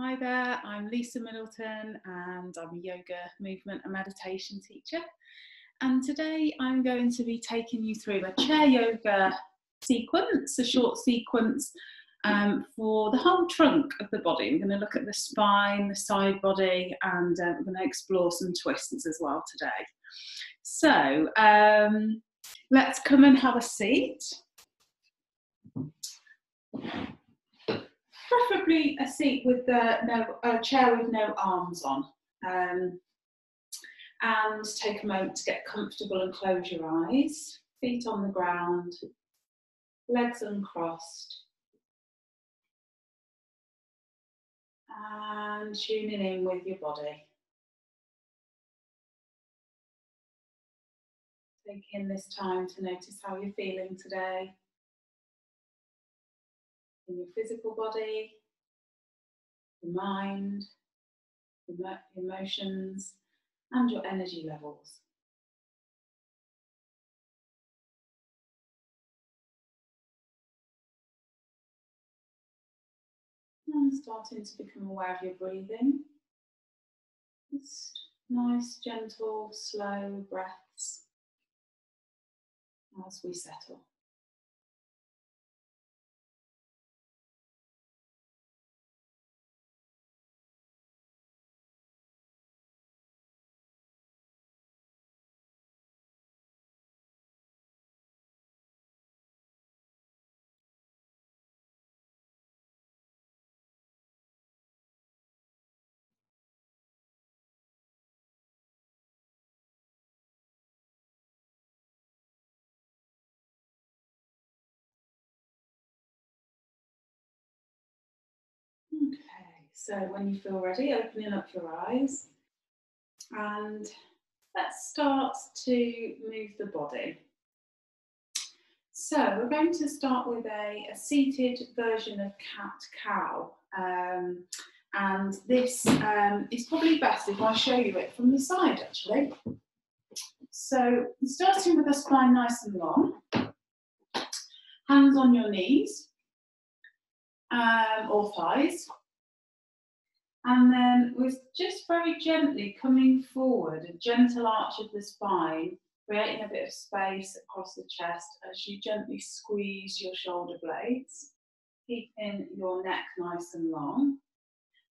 Hi there, I'm Lisa Middleton and I'm a yoga, movement and meditation teacher. And today I'm going to be taking you through a chair yoga sequence, a short sequence um, for the whole trunk of the body. We're going to look at the spine, the side body, and uh, we're going to explore some twists as well today. So um, let's come and have a seat preferably a seat with uh, no a chair with no arms on. Um, and take a moment to get comfortable and close your eyes. Feet on the ground, legs uncrossed. And tuning in with your body. Taking this time to notice how you're feeling today in your physical body, your mind, your emotions, and your energy levels. And starting to become aware of your breathing. Just nice, gentle, slow breaths as we settle. Okay, so when you feel ready, opening up your eyes and let's start to move the body. So we're going to start with a, a seated version of cat-cow. Um, and this um, is probably best if I show you it from the side actually. So starting with the spine nice and long, hands on your knees, um, or thighs. And then with just very gently coming forward, a gentle arch of the spine, creating a bit of space across the chest as you gently squeeze your shoulder blades, keeping your neck nice and long.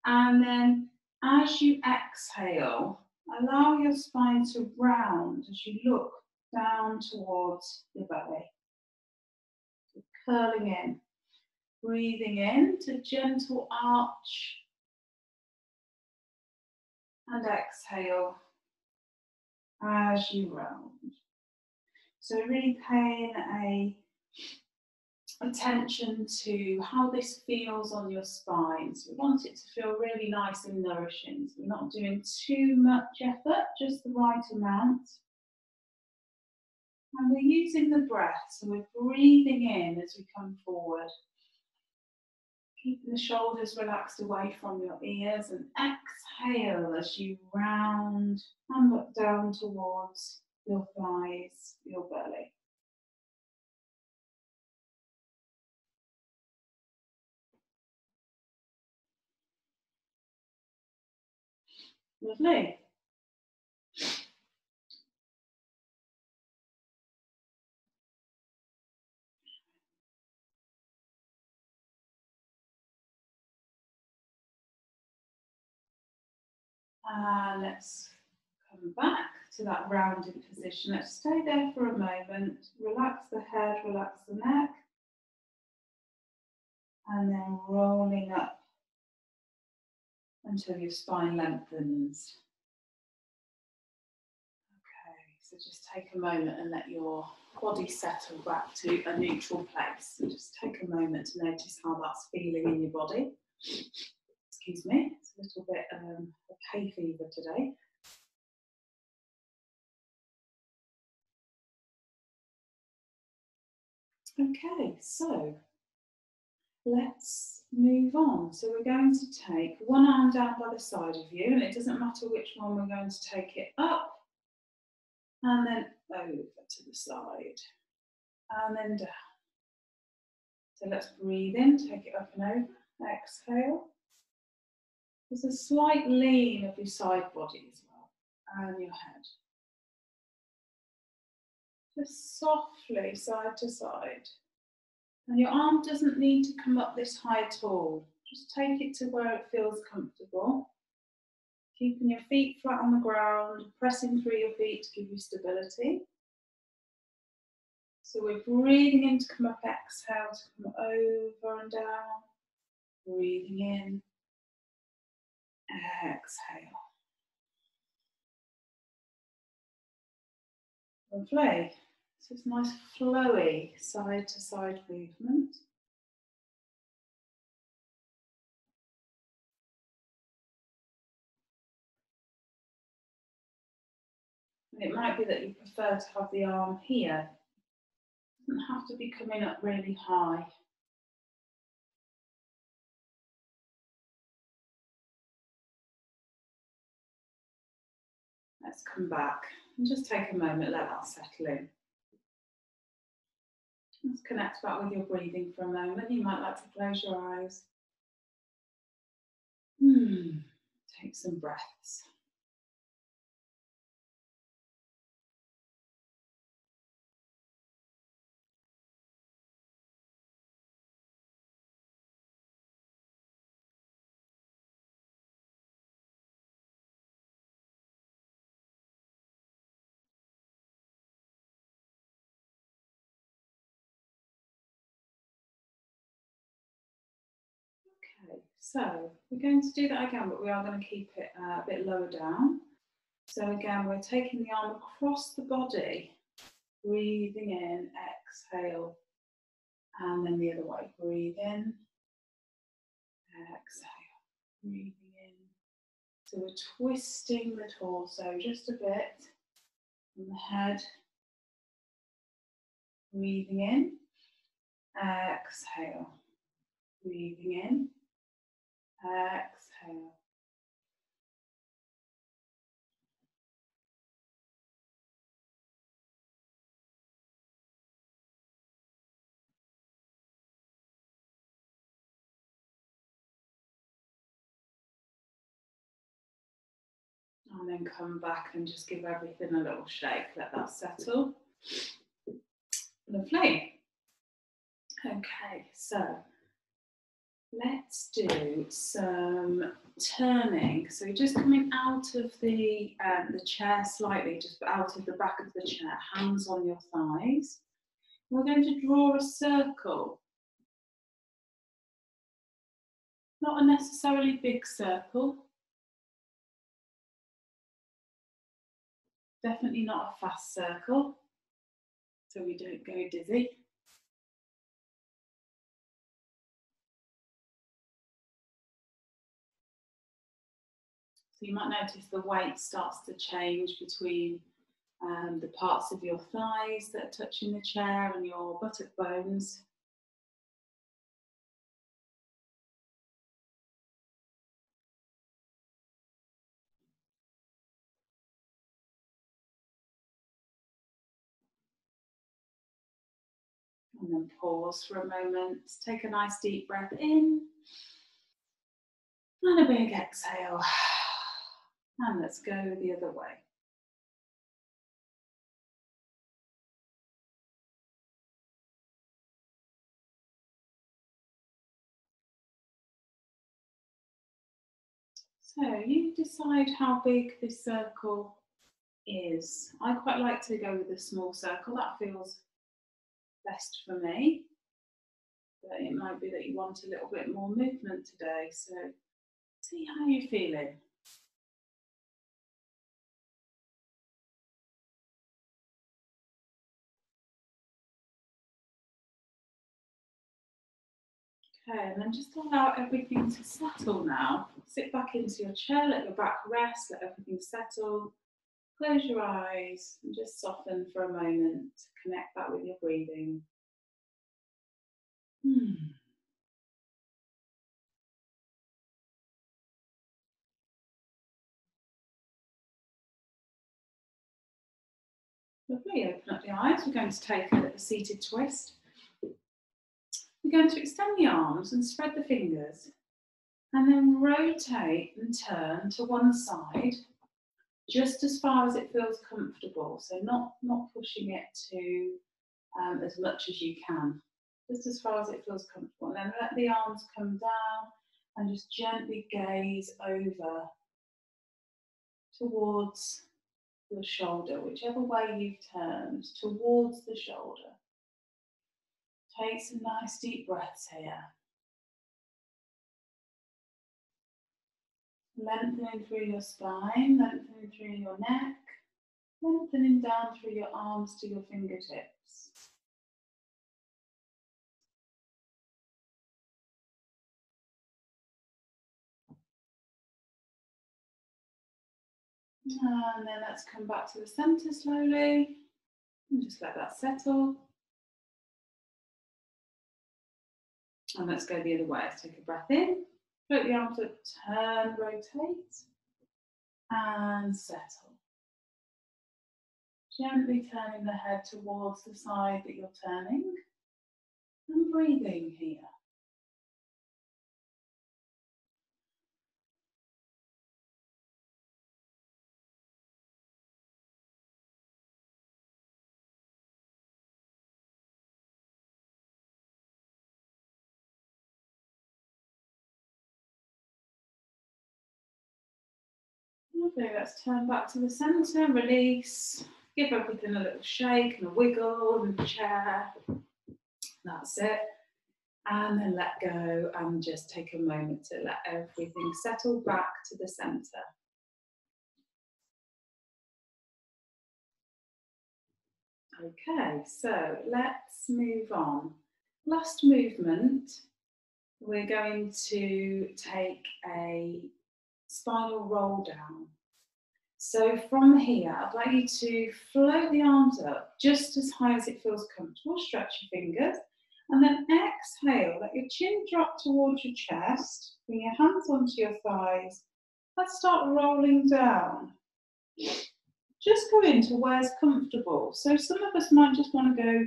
And then as you exhale, allow your spine to round as you look down towards your belly. curling in Breathing in to gentle arch and exhale as you round. So really paying a attention to how this feels on your spine. So we want it to feel really nice and nourishing. So we're not doing too much effort, just the right amount. And we're using the breath, so we're breathing in as we come forward. Keeping the shoulders relaxed away from your ears and exhale as you round and look down towards your thighs, your belly. Lovely. Uh, let's come back to that rounded position. Let's stay there for a moment. Relax the head, relax the neck. And then rolling up until your spine lengthens. Okay, so just take a moment and let your body settle back to a neutral place. So just take a moment to notice how that's feeling in your body. Excuse me it's a little bit um, of hay fever today. Okay, so let's move on. So we're going to take one arm down by the side of you, and it doesn't matter which one, we're going to take it up and then over to the side and then down. So let's breathe in, take it up and over, exhale There's a slight lean of your side body as well, and your head. Just softly side to side. And your arm doesn't need to come up this high at all. Just take it to where it feels comfortable. Keeping your feet flat on the ground, pressing through your feet to give you stability. So we're breathing in to come up, exhale to come over and down. Breathing in, exhale. Lovely. So it's nice flowy side to side movement. it might be that you prefer to have the arm here. It doesn't have to be coming up really high. Let's come back and just take a moment, let that settle in. Let's connect back with your breathing for a moment. You might like to close your eyes. Hmm. Take some breaths. So we're going to do that again, but we are going to keep it uh, a bit lower down. So again, we're taking the arm across the body, breathing in, exhale, and then the other way. Breathe in, exhale, breathing in. So we're twisting the torso just a bit from the head. Breathing in, exhale, breathing in, Exhale. And then come back and just give everything a little shake, let that settle. Lovely. Okay, so Let's do some turning. So just coming out of the, um, the chair slightly, just out of the back of the chair, hands on your thighs. We're going to draw a circle. Not a necessarily big circle. Definitely not a fast circle, so we don't go dizzy. So you might notice the weight starts to change between um, the parts of your thighs that are touching the chair and your buttock bones. And then pause for a moment. Take a nice deep breath in. And a big exhale. And let's go the other way. So you decide how big this circle is. I quite like to go with a small circle, that feels best for me. But it might be that you want a little bit more movement today, so see how you're feeling. Okay, and then just allow everything to settle now. Sit back into your chair, let your back rest, let everything settle. Close your eyes and just soften for a moment. Connect back with your breathing. Hmm. Lovely, open up the eyes. We're going to take a seated twist. Going to extend the arms and spread the fingers. And then rotate and turn to one side, just as far as it feels comfortable. So not, not pushing it to um, as much as you can, just as far as it feels comfortable. And then let the arms come down and just gently gaze over towards your shoulder, whichever way you've turned, towards the shoulder. Take some nice deep breaths here. Lengthening through your spine, lengthening through your neck, lengthening down through your arms to your fingertips. And then let's come back to the center slowly. And just let that settle. And let's go the other way. Let's take a breath in. Float the arms up, turn, rotate. And settle. Gently turning the head towards the side that you're turning. And breathing here. Lovely, let's turn back to the centre, release, give everything a little shake and a wiggle in the chair. That's it. And then let go and just take a moment to let everything settle back to the centre. Okay, so let's move on. Last movement, we're going to take a spinal roll down. So from here, I'd like you to float the arms up just as high as it feels comfortable. Stretch your fingers. And then exhale, let your chin drop towards your chest. Bring your hands onto your thighs. Let's start rolling down just go into where's comfortable. So some of us might just want to go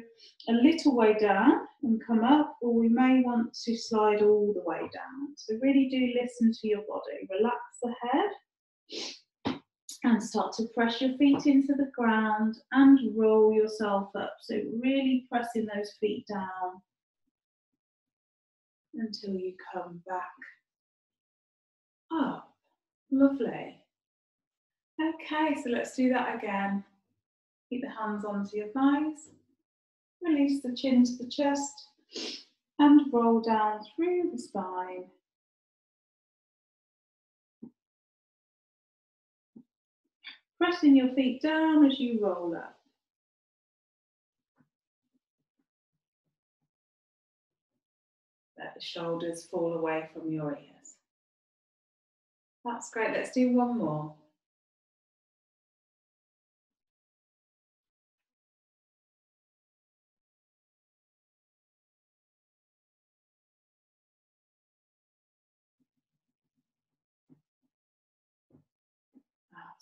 a little way down and come up, or we may want to slide all the way down. So really do listen to your body. Relax the head and start to press your feet into the ground and roll yourself up. So really pressing those feet down until you come back up. Lovely. Okay, so let's do that again. Keep the hands onto your thighs. Release the chin to the chest and roll down through the spine. Pressing your feet down as you roll up. Let the shoulders fall away from your ears. That's great. Let's do one more.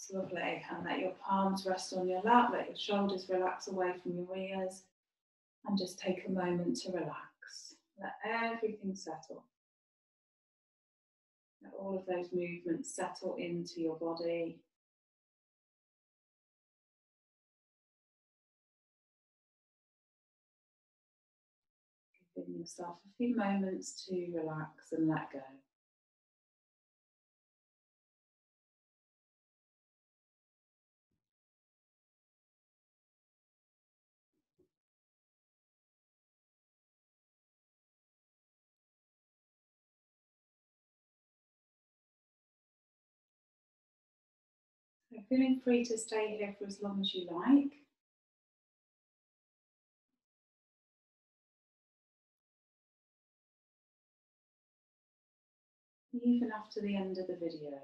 That's lovely. And let your palms rest on your lap, let your shoulders relax away from your ears, and just take a moment to relax. Let everything settle. Let all of those movements settle into your body. Giving yourself a few moments to relax and let go. Feeling free to stay here for as long as you like. Even after the end of the video.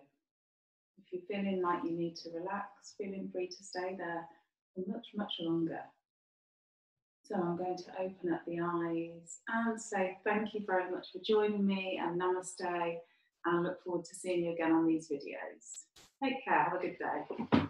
If you're feeling like you need to relax, feeling free to stay there for much, much longer. So I'm going to open up the eyes and say thank you very much for joining me and namaste and look forward to seeing you again on these videos. Take care. Have a good day.